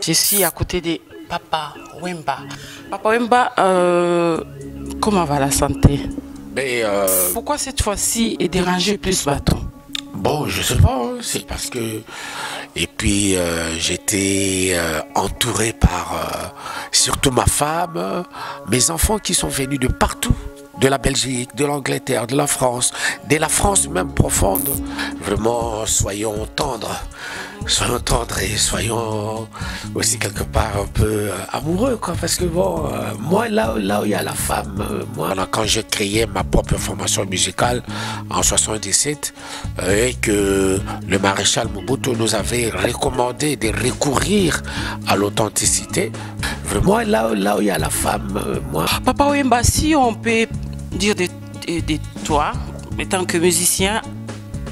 Je suis à côté de Papa Wemba. Papa Wemba, euh, comment va la santé? Mais euh, Pourquoi cette fois-ci est dérangé plus bâton bon, je sais pas, hein, c'est parce que. Et puis euh, j'étais euh, entouré par euh, surtout ma femme, mes enfants qui sont venus de partout. De la Belgique, de l'Angleterre, de la France, de la France même profonde. Vraiment, soyons tendres. Soyons tendres et soyons aussi quelque part un peu euh, amoureux, quoi. Parce que bon, euh, moi, là, là où il y a la femme, euh, moi, quand j'ai créé ma propre formation musicale en 77, euh, et que le maréchal Mobutu nous avait recommandé de recourir à l'authenticité, vraiment, là, où- là où il y a la femme, moi, Papa Wemba, si on peut dire de, de- de toi, en tant que musicien,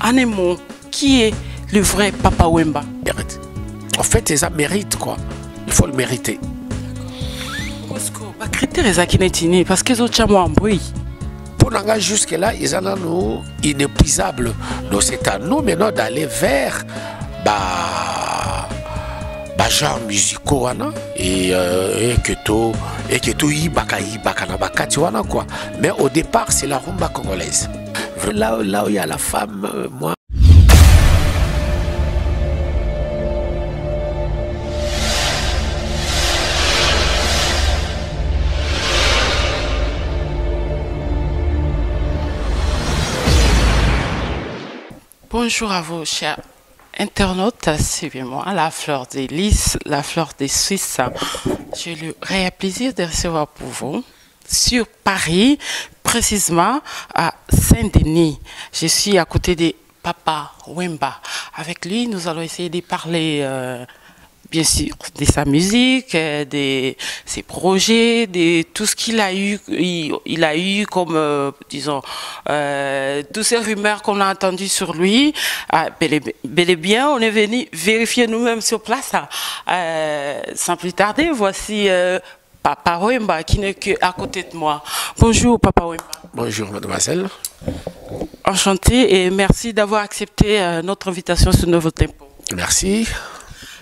en un mot, qui est le vrai Papa Wemba? Mérite. En fait, ça mérite, quoi. Il faut le mériter. Parce que les critères parce autres sont en bruit. Pour nous, jusque-là, ils en ont inépuisables. Donc, c'est à nous maintenant d'aller vers bah, bah, genre musicaux wana, et, et que tout et que tout yibaka na bakati wana quoi. Mais au départ, c'est la rumba congolaise. Là, là où il y a la femme, moi. Bonjour à vous, chers internautes. C'est bien moi, la fleur des lys, la fleur des Suisses. J'ai le réel plaisir de recevoir pour vous sur Paris, précisément à Saint-Denis. Je suis à côté de Papa Wemba. Avec lui, nous allons essayer de parler. euh, bien sûr, de sa musique, euh, de ses projets, de tout ce qu'il a eu, il, il a eu comme, euh, disons, euh, toutes ces rumeurs qu'on a entendues sur lui. Ah, bel, et, bel et bien, on est venu vérifier nous-mêmes sur place. hein. Euh, sans plus tarder, voici Papa Wemba qui n'est qu'à côté de moi. Bonjour, Papa Wemba. Bonjour, mademoiselle. Enchanté et merci d'avoir accepté notre invitation sur Nouveau Tempo. Merci.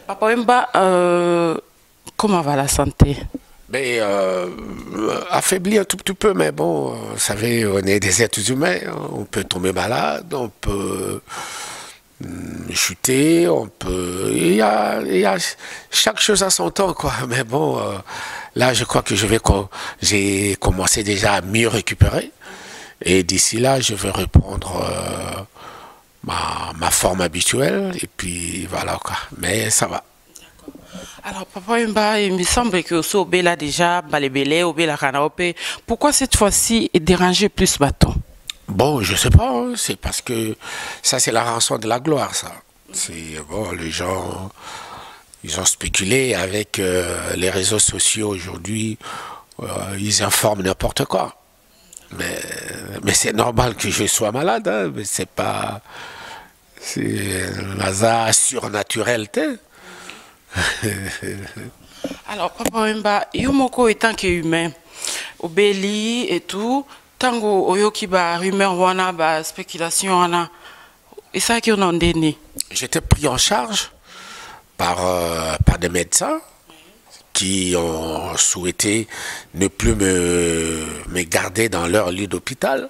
Papa Wemba, euh, comment va la santé? Mais euh, affaibli un tout petit peu, mais bon, euh, vous savez, on est des êtres humains, hein. on peut tomber malade, on peut hum, chuter, on peut... Il y, a, y a chaque chose à son temps, quoi. Mais bon, euh, là, je crois que je vais... J'ai commencé déjà à mieux récupérer. Et d'ici là, je vais reprendre ma, ma forme habituelle. Et puis, voilà, quoi. Mais ça va. Alors, Papa Wemba, il me semble que au Bela déjà, Balébélé, au Bela Kanaopé, pourquoi cette fois-ci est dérangé plus bâton? Bon, je sais pas, hein, c'est parce que ça, c'est la rançon de la gloire, ça. C'est bon, les gens, ils ont spéculé avec euh, les réseaux sociaux aujourd'hui, euh, ils informent n'importe quoi. Mais, mais c'est normal que je sois malade, hein, mais c'est pas. C'est un hasard surnaturel. Alors, Papa Wemba, Yomoko étant qu'humain, au Béli et tout, tango oyoki ba rumeur wana ba spéculation wana, et ça qui on en. J'étais pris en charge par, euh, par des médecins qui ont souhaité ne plus me, garder dans leur lit d'hôpital.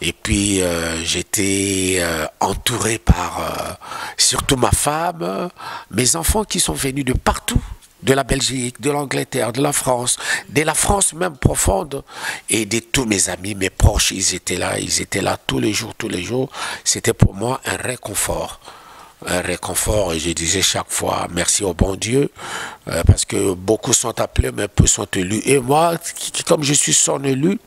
Et puis euh, j'étais euh, entouré par euh, surtout ma femme, mes enfants qui sont venus de partout de la Belgique, de l'Angleterre, de la France, de la France même profonde, et de tous mes amis, mes proches, ils étaient là, ils étaient là tous les jours, tous les jours. C'était pour moi un réconfort un réconfort. Et je disais chaque fois merci au bon Dieu euh, parce que beaucoup sont appelés mais peu sont élus. Et moi comme je suis son élu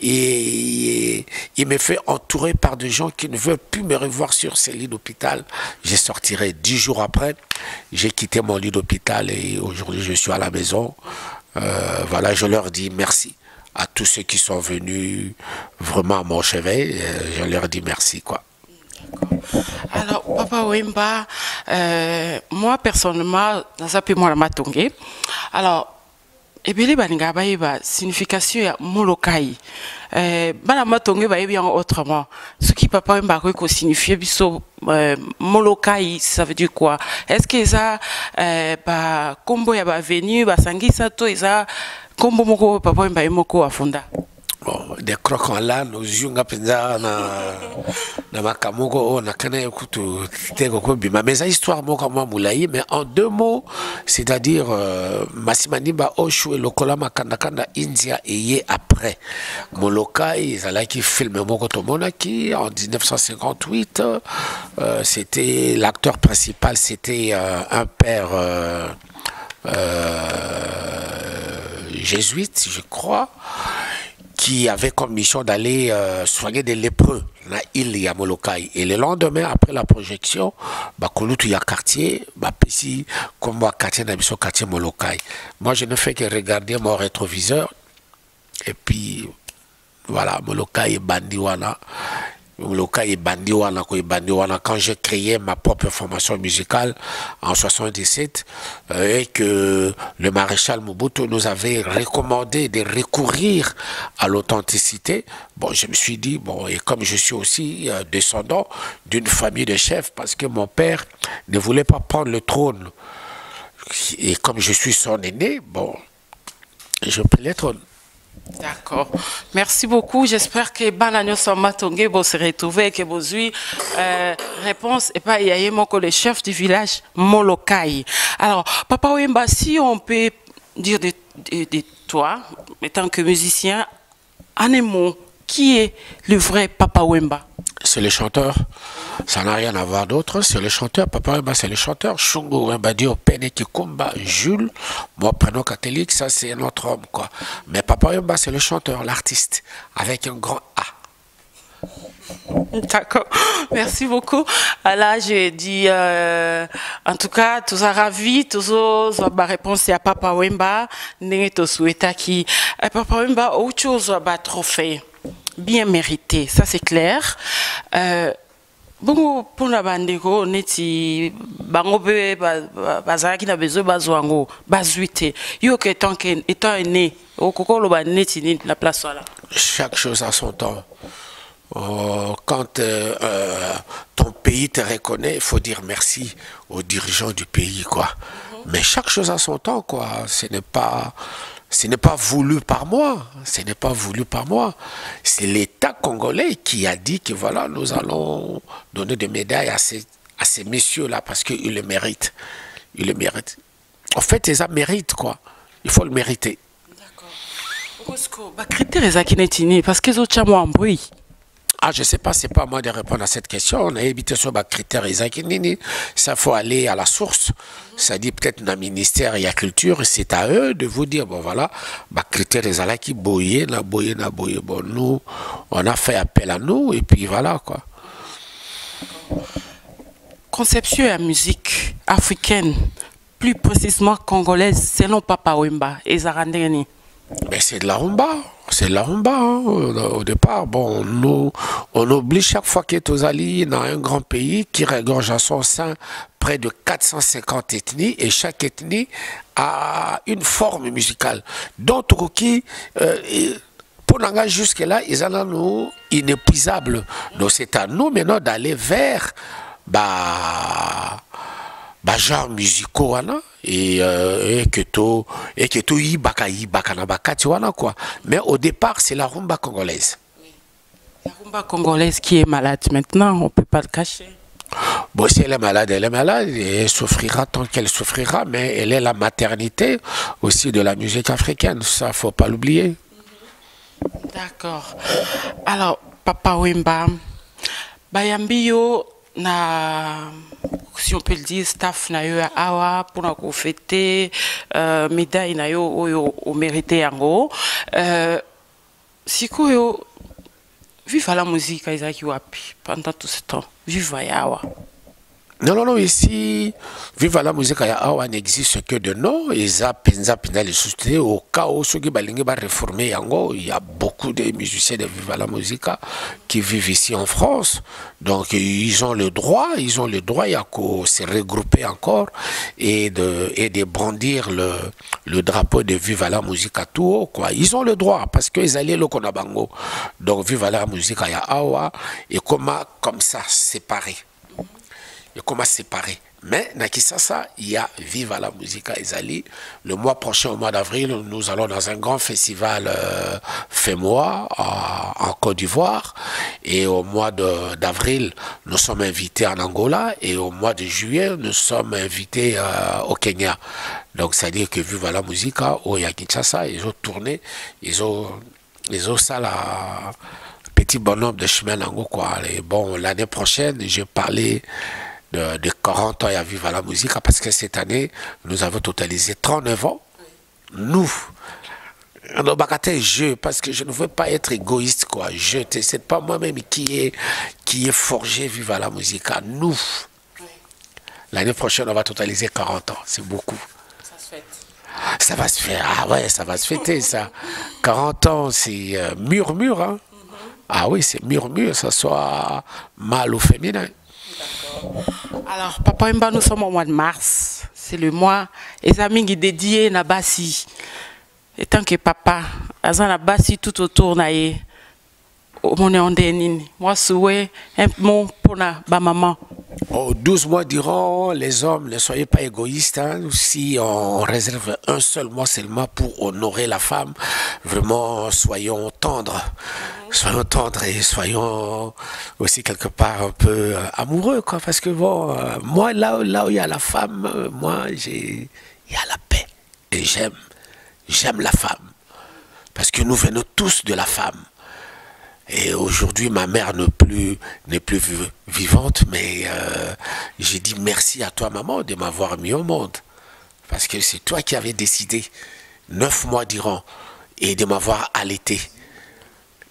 et, il me fait entourer par des gens qui ne veulent plus me revoir sur ces lits d'hôpital. Je sortirai dix jours après j'ai quitté mon lit d'hôpital et aujourd'hui je suis à la maison. Euh, voilà je leur dis merci à tous ceux qui sont venus vraiment à mon chevet euh, je leur dis merci quoi Alors, Papa Wemba, euh, moi personnellement, peu moi la matongé. Alors, ebele balinga bayeba signification ya molokai. Eh, bana matonge bayebi yango autrement. Soki papa oyemba akoki kosignifie biso eh, molokai ça veut dire quoi? Est ce que eza eh, bakombo ya bavenu basangisa to eza kombo moko papa oyemba ye moko afunda? Crocs en l'âne ozwinga mpenza na, na makambo moko oyo nakana ye kutu te kokobima mais eza histoire moko mwa molai mais en deux mots c'est-à-dire euh, masimanimba oshu elokola makandakanda india eye après. Molokai ezalaki filme moko tomonaki en 1958 euh, c'était l'acteur principal c'était euh, un père euh, euh, jésuite je crois qui avait comme mission d'aller euh, soigner des lépreux na île ya Molokai. Et le lendemain, après la projection, bah, Kolutu ya quartier, bah, pesi, comme quartier na biso quartier Molokai. Moi, je ne fais que regarder mon rétroviseur. Et puis, voilà, Molokai et Bandiwana. Quand j'ai créé ma propre formation musicale en 77, euh, et que le maréchal Mobutu nous avait recommandé de recourir à l'authenticité, bon, je me suis dit, bon, et comme je suis aussi euh, descendant d'une famille de chefs, parce que mon père ne voulait pas prendre le trône, et comme je suis son aîné, bon, je pris le trône. D'accord. Merci beaucoup. J'espère que Bananyo Samatonge va se retrouver et que vous avez réponse et pas le chef du village Molokai. Alors, Papa Wemba, si on peut dire de, toi, en tant que musicien, en qui est le vrai Papa Wemba? C'est le chanteur. Ça n'a rien à voir d'autre. C'est le chanteur. Papa Wemba, c'est le chanteur. Shungo Wemba Dio, Pene Kikumba, Jules. Mon prénom catholique, ça, c'est notre homme, quoi. Mais Papa Wemba, c'est le chanteur, l'artiste, avec un grand A. D'accord. Merci beaucoup. Là, j'ai dit, euh, en tout cas, tous ravis, tous ma réponse à Papa Wemba, n'est to souhaita qui, Papa Wemba, autre chose, bah, trophée. Bien mérité, ça c'est clair. Euh, bongo mpona bandeko neti bango mpe bazalaki na besoin bazwa yango bazwi te yo ke étant aîné okoki oloba neti nini na place wana chaque chose a son temps Oh, quand euh, euh, ton pays te reconnaît, il faut dire merci aux dirigeants du pays, quoi. Mais chaque chose a son temps, quoi. Ce n'est pas, ce n'est pas voulu par moi. Ce n'est pas voulu par moi. C'est l'État congolais qui a dit que voilà, nous allons donner des médailles à ces, à ces messieurs-là parce qu'ils le méritent. Ils le méritent. En fait, ils méritent, quoi. Il faut le mériter. D'accord. Parce que Ah, je sais pas, c'est pas à moi de répondre à cette question. On a évité sur les critères Nini. Ça faut aller à la source. Ça dit peut-être dans le ministère de la culture, c'est à eux de vous dire, bon voilà, bah, critères qui boyer. Bon, nous, on a fait appel à nous et puis voilà quoi. Conception à musique africaine, plus précisément congolaise, selon Papa Wemba et Zarandeni. Mais c'est de la rumba, c'est de la rumba hein. au départ. Bon, nous, on oublie chaque fois que Tozali dans un grand pays qui regorge à son sein près de 450 ethnies et chaque ethnie a une forme musicale. D'autres qui, euh, pour n'engager jusque-là, ils en ont inépuisable. Donc c'est à nous maintenant d'aller vers bah, bah, genre musicaux wana et euh, que to yibaka yibaka na bakati wana quoi mais au départ c'est la rumba congolaise La rumba congolaise qui est malade maintenant, on ne peut pas le cacher. Bon, si elle est malade, elle est malade, et elle souffrira tant qu'elle souffrira, mais elle est la maternité aussi de la musique africaine, ça, faut pas l'oublier. D'accord. Alors, Papa Wemba, bayambi yo na si on peut le dire staff na yo ya awa mpona kofete euh, médaille na yo oyo omérite yango. Euh, sikoyo viva la musique ezalaki wapi pendant tout ce temps? Viva ya awa? Non, non, non, ici, Viva la musique ya awa n'existe que de nom. Eza penza pina les sociétés au cas où qui va réformer. Il y a beaucoup de musiciens de Viva la musique qui vivent ici en France. Donc, ils ont le droit, ils ont le droit, il y a qu'à se regrouper encore et de, et de brandir le, le drapeau de Viva la musique tout haut, quoi. Ils ont le droit parce qu'ils allaient le konabango. Donc, Viva la musique ya awa et comment, comme ça, séparé et comment séparer. Mais ça, il y a Viva la Musica Ezali. Le mois prochain, au mois d'avril, nous allons dans un grand festival euh, FEMOA en Côte d'Ivoire. Et au mois d'avril, nous sommes invités en Angola. Et au mois de juillet, nous sommes invités euh, au Kenya. Donc, c'est-à-dire que Viva la Musica, au Kinshasa, ils ont tourné, ils ont, ils ont ça là, petit bonhomme de chemin quoi. Et bon, l'année prochaine, j'ai parlé de, de 40 ans à vivre à la musique, parce que cette année, nous avons totalisé 39 ans. Nous, je, parce que je ne veux pas être égoïste, quoi. Je, c'est pas moi-même qui est, qui est forgé vivre à la musique. À nous. L'année prochaine, on va totaliser 40 ans. C'est beaucoup. Ça se fête. Ça va se faire. Ah ouais, ça va se fêter, ça. 40 ans, c'est euh, murmure, hein. Mm-hmm. Ah oui, c'est murmure, ça soit mâle ou féminin. Alors, Papa Mba, nous sommes au mois de mars. C'est le mois. Et amis qui dédié na. Et tant que papa, azan na basi tout autour na ye. Souhait un mot pour ba maman. Oh, 12 mois diront, les hommes, ne soyez pas égoïstes. Hein. Si on réserve un seul mois seulement pour honorer la femme, vraiment, soyons tendres. Soyons tendres et soyons aussi quelque part un peu euh, amoureux. Quoi, parce que bon, euh, moi, là, là où il y a la femme, euh, moi, il y a la paix. Et j'aime, j'aime la femme. Parce que nous venons tous de la femme. Et aujourd'hui, ma mère n'est plus, plus vivante, mais euh, j'ai dit merci à toi, maman, de m'avoir mis au monde. Parce que c'est toi qui avais décidé, neuf mois durant, et de m'avoir allaité.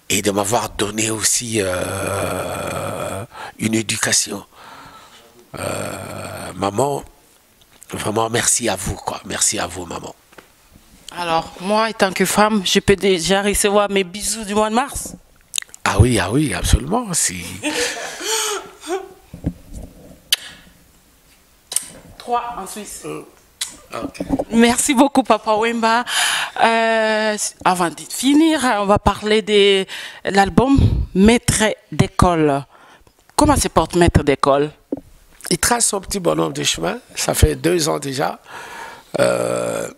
Et de m'avoir donné aussi euh, une éducation. Euh, maman, vraiment merci à vous, quoi. Merci à vous, maman. Alors, moi, en tant que femme, je peux déjà recevoir mes bisous du mois de mars ah oui, ah oui, absolument. Trois en Suisse. Euh, Merci beaucoup, Papa Wemba. Euh, avant de finir, on va parler de l'album Maître d'école. Comment se porte Maître d'école? Il trace son petit bonhomme de chemin. Ça fait deux ans déjà. Euh,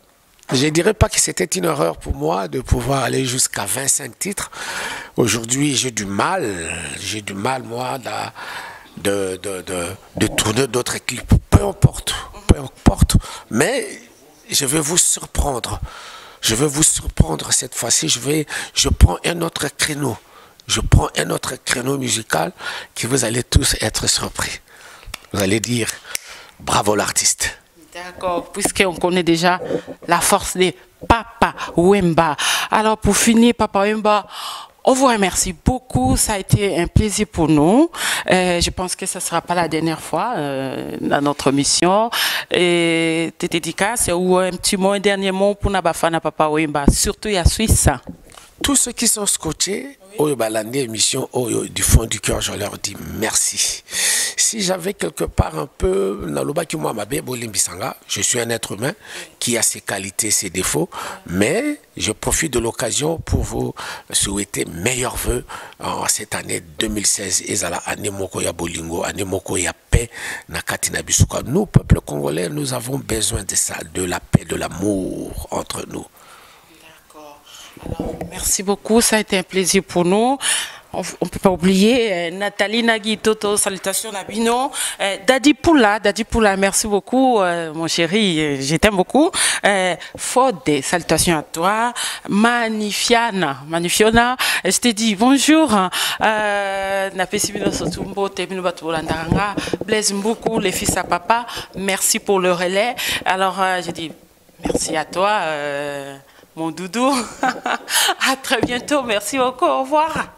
je ne dirais pas que c'était une erreur pour moi de pouvoir aller jusqu'à 25 titres. Aujourd'hui, j'ai du mal, j'ai du mal, moi, de, de, de, tourner d'autres clips. Peu importe, peu importe. Mais je vais vous surprendre. Je vais vous surprendre cette fois-ci. Je, je prends un autre créneau. Je prends un autre créneau musical qui vous allez tous être surpris. Vous allez dire bravo l'artiste. D'accord, puisqu'on connaît déjà la force de Papa Wemba. Alors pour finir, Papa Wemba, on vous remercie beaucoup. Ça a été un plaisir pour nous. Euh, je pense que ce ne sera pas la dernière fois euh, dans notre mission. Et tes dédicaces ou un petit mot, un dernier mot pour Nabafana Papa Wemba, surtout à Suisse. Tous ceux qui sont scotchés, oui. émission du fond du cœur, je leur dis merci. Si j'avais quelque part un peu, je suis un être humain qui a ses qualités, ses défauts, mais je profite de l'occasion pour vous souhaiter meilleurs voeux en cette année 2016. Ezala année moko ya bolingo, année moko ya paix nakati na Nous, peuple congolais, nous avons besoin de ça, de la paix, de l'amour entre nous merci beaucoup, ça a été un plaisir pour nous. On ne peut pas oublier euh, Nathalie Nagui Toto, salutations Nabino. Euh, Dadi Poula, Dadi Poula, merci beaucoup, euh, mon chéri, je t'aime beaucoup. Fode, salutations à toi. Manifiana, Manifiona, je t'ai dit bonjour. Euh, Blaise Mboukou, les fils à papa, merci pour le relais. Alors, je dis merci à toi mon doudou. à très bientôt. Merci beaucoup. Au revoir.